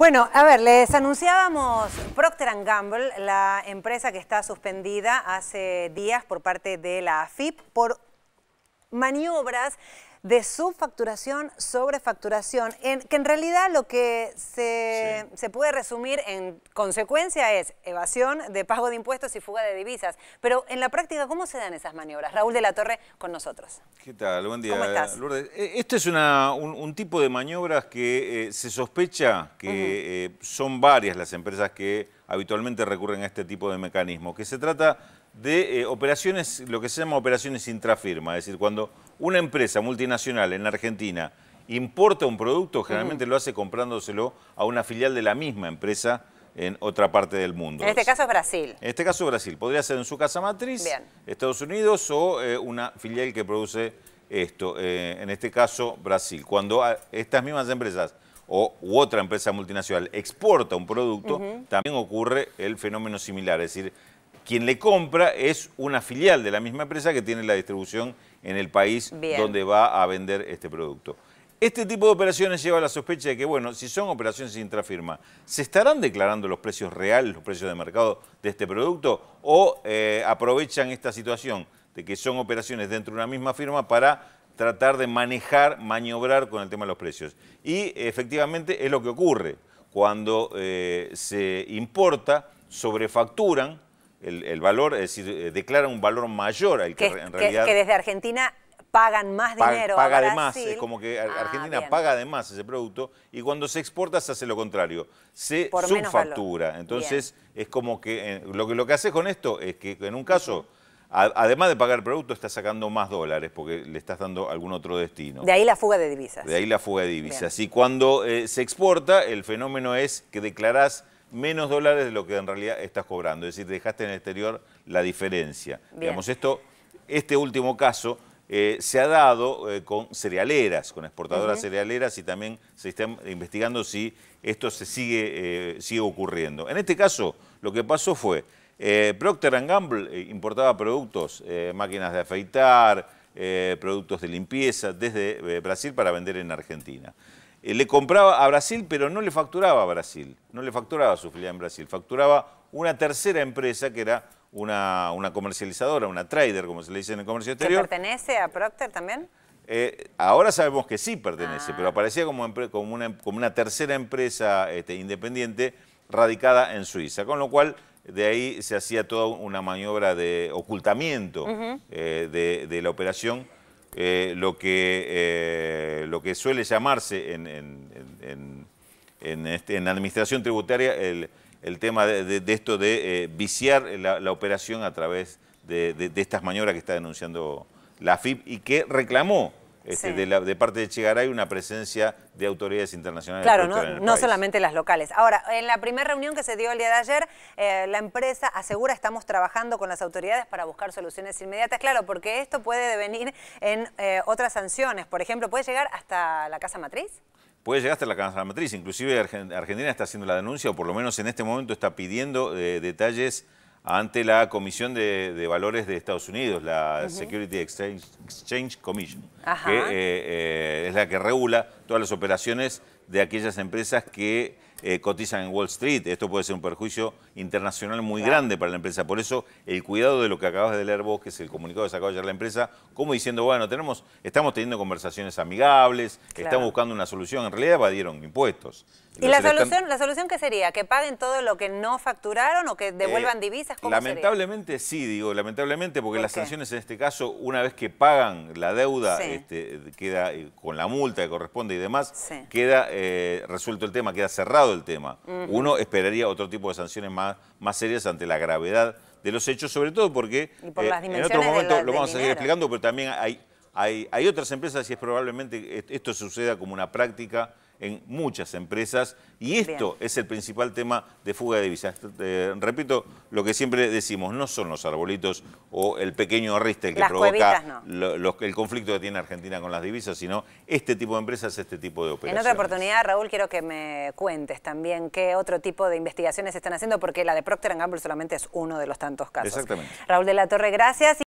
Bueno, a ver, les anunciábamos Procter Gamble, la empresa que está suspendida hace días por parte de la AFIP por maniobras de subfacturación, sobrefacturación, en, que en realidad lo que se, se, puede resumir en consecuencia es evasión de pago de impuestos y fuga de divisas. Pero en la práctica, ¿cómo se dan esas maniobras? Raúl de la Torre con nosotros. ¿Qué tal? Buen día, ¿Cómo estás? Lourdes. Esto es una, un, tipo de maniobras que eh, se sospecha que eh, son varias las empresas que habitualmente recurren a este tipo de mecanismo, que se trata de operaciones, lo que se llama operaciones intrafirma, es decir, cuando una empresa multinacional en Argentina importa un producto, generalmente lo hace comprándoselo a una filial de la misma empresa en otra parte del mundo. En este caso es Brasil. En este caso Brasil. Podría ser en su casa matriz, Estados Unidos, o eh, una filial que produce esto, eh, en este caso Brasil. Cuando estas mismas empresas o u otra empresa multinacional exporta un producto, también ocurre el fenómeno similar, es decir, quien le compra es una filial de la misma empresa que tiene la distribución en el país donde va a vender este producto. Este tipo de operaciones lleva a la sospecha de que, bueno, si son operaciones intrafirma, ¿se estarán declarando los precios reales, los precios de mercado de este producto? ¿O eh, aprovechan esta situación de que son operaciones dentro de una misma firma para tratar de manejar, maniobrar con el tema de los precios? Y efectivamente es lo que ocurre cuando eh, se importa, sobrefacturan, el, valor, es decir, eh, declaran un valor mayor al que, en realidad... Que, desde Argentina pagan más dinero Paga a más, es como que ah, Argentina paga de más ese producto y cuando se exporta se hace lo contrario, se subfactura. Entonces es como que eh, lo, que lo que hace con esto es que en un caso... además de pagar el producto, está sacando más dólares porque le estás dando algún otro destino. De ahí la fuga de divisas. De ahí la fuga de divisas. Y cuando eh, se exporta, el fenómeno es que declarás menos dólares de lo que en realidad estás cobrando. Es decir, dejaste en el exterior la diferencia. Digamos, esto, este último caso eh, se ha dado eh, con cerealeras, con exportadoras cerealeras y también se está investigando si esto se sigue, eh, sigue ocurriendo. En este caso, lo que pasó fue, Procter Gamble importaba productos, máquinas de afeitar, productos de limpieza desde Brasil para vender en Argentina. Eh, le compraba a Brasil, pero no le facturaba a Brasil, no le facturaba a su filial en Brasil, facturaba una tercera empresa que era una, comercializadora, una trader, como se le dice en el comercio exterior. ¿Que pertenece a Procter también? Eh, ahora sabemos que sí pertenece, pero ah. aparecía como, como, una, como una tercera empresa este, independiente radicada en Suiza, con lo cual de ahí se hacía toda una maniobra de ocultamiento eh, de la operación eh, lo, que, eh, lo que suele llamarse en, en, este, en, la administración tributaria el, el tema de, esto de eh, viciar la, operación a través de, estas maniobras que está denunciando la FIP y que reclamó este, de, parte de Chegaray una presencia de autoridades internacionales. Claro, no, solamente las locales. Ahora, en la primera reunión que se dio el día de ayer, eh, la empresa asegura estamos trabajando con las autoridades para buscar soluciones inmediatas. Claro, porque esto puede devenir en eh, otras sanciones. Por ejemplo, ¿puede llegar hasta la casa matriz? Puede llegar hasta la casa matriz. Inclusive Argentina está haciendo la denuncia, o por lo menos en este momento está pidiendo eh, detalles ante la Comisión de, Valores de Estados Unidos, la Security Exchange, Commission, que eh, eh, es la que regula todas las operaciones de aquellas empresas que eh, cotizan en Wall Street. Esto puede ser un perjuicio internacional muy grande para la empresa. Por eso, el cuidado de lo que acabas de leer vos, que es el comunicado que sacó ayer la empresa, como diciendo, bueno, tenemos, estamos teniendo conversaciones amigables, estamos buscando una solución. En realidad evadieron impuestos. ¿Y la solución, la solución qué sería? ¿Que paguen todo lo que no facturaron o que devuelvan eh, divisas? lamentablemente sí, digo, lamentablemente, porque las sanciones en este caso, una vez que pagan la deuda, este, queda eh, con la multa que corresponde y demás, queda resuelto el tema, queda cerrado el tema. Uno esperaría otro tipo de sanciones más, más serias ante la gravedad de los hechos, sobre todo porque eh, en otro momento lo vamos a seguir explicando, pero también hay, hay, hay otras empresas y es probablemente esto suceda como una práctica en muchas empresas y esto es el principal tema de fuga de divisas. Eh, repito lo que siempre decimos, no son los arbolitos o el pequeño riste el que provoca el conflicto que tiene Argentina con las divisas, sino este tipo de empresas, este tipo de operaciones. En otra oportunidad, Raúl, quiero que me cuentes también qué otro tipo de investigaciones están haciendo, porque la de Procter Gamble solamente es uno de los tantos casos. Exactamente. Raúl de la Torre, gracias.